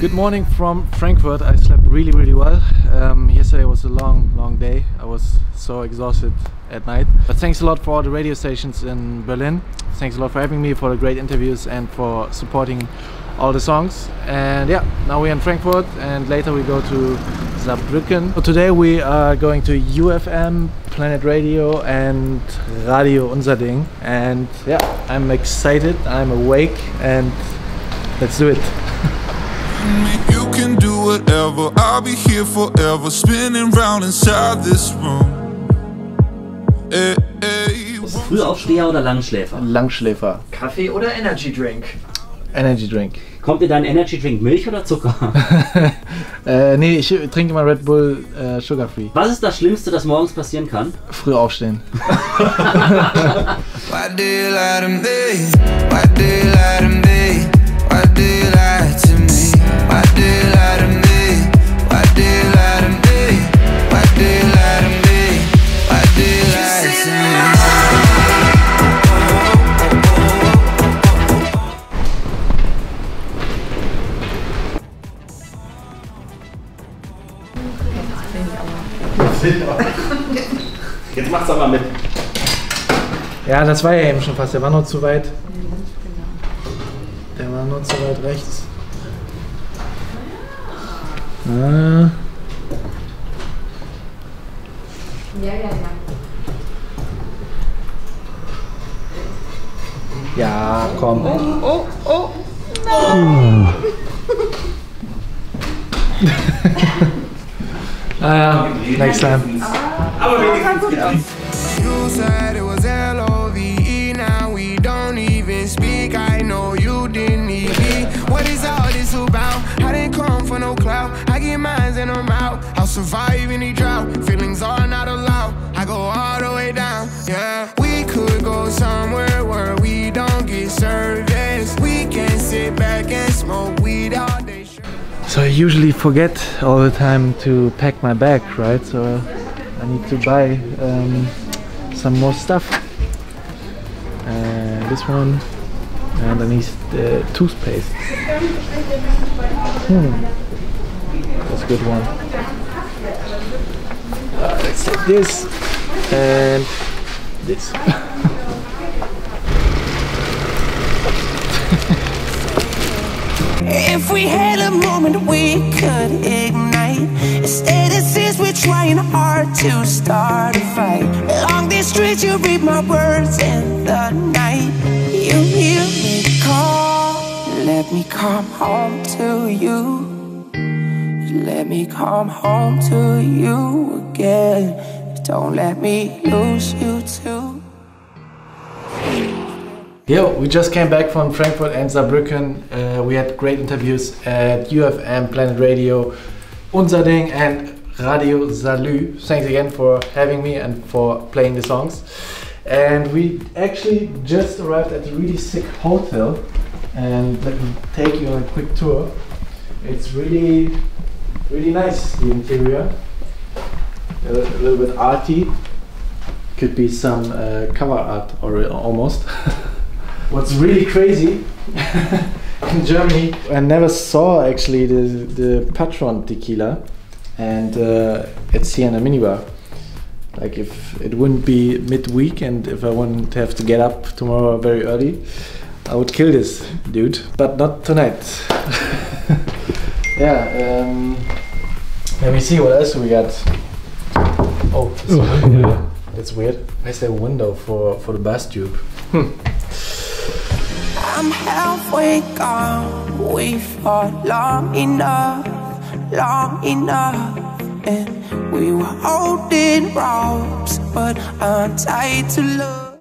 Good morning from Frankfurt. I slept really, really well. Um, yesterday was a long, long day. I was so exhausted at night. But thanks a lot for all the radio stations in Berlin. Thanks a lot for having me, for the great interviews and for supporting all the songs. And yeah, now we're in Frankfurt and later we go to Saarbrücken. So today we are going to YOU FM, Planet Radio and Radio Unser Ding. And yeah, I'm excited, I'm awake and let's do it. You can do whatever, I'll be here forever, spinning round inside this room. Eh, eh, ey, ey. Bist du Frühaufsteher oder Langschläfer? Langschläfer. Kaffee oder Energy Drink? Energy Drink. Kommt in deinen Energy Drink Milch oder Zucker? äh, nee, ich trinke mal Red Bull äh, Sugar Free. Was ist das Schlimmste, das morgens passieren kann? Früh aufstehen. Jetzt mach's aber mit. Ja, das war ja eben schon fast. Der war nur zu weit. Der war nur zu weit rechts. Ah, Ja, ja, ja. ja, komm. Oh, oh. Ah ja, next time. You said it was L-O-V-E, now we don't even speak. I know you didn't need me. What is all this about? I didn't come for no clout. I get mines and I'm out. I'll survive any drought. Feelings are So I usually forget all the time to pack my bag, right? So I need to buy um, some more stuff. Uh, this one, and I need the toothpaste. Hmm. That's a good one. Uh, let's take this and this. If we had a moment we could ignite Instead it seems we're trying hard to start a fight. Along these streets you read my words in the night. You hear me call Let me come home to you. Let me come home to you again. Don't let me lose you too Yo, we just came back from Frankfurt and Saarbrücken. Uh, we had great interviews at YOU FM, Planet Radio, Unser Ding, and Radio Salü. Thanks again for having me and for playing the songs. And we actually just arrived at a really sick hotel. And let me take you on a quick tour. It's really, really nice, the interior. A little bit arty. Could be some uh, cover art or almost. What's really crazy in Germany, I never saw actually the the Patron tequila, and uh, it's here in a minibar. Like if it wouldn't be midweek and if I wouldn't have to get up tomorrow very early, I would kill this dude. But not tonight. yeah. Um, let me see what else we got. Oh, it's a window. That's weird. Why is there a window for for the bus tube? I'm halfway gone. We fought long enough, long enough. And we were holding ropes, but I'm tied to love.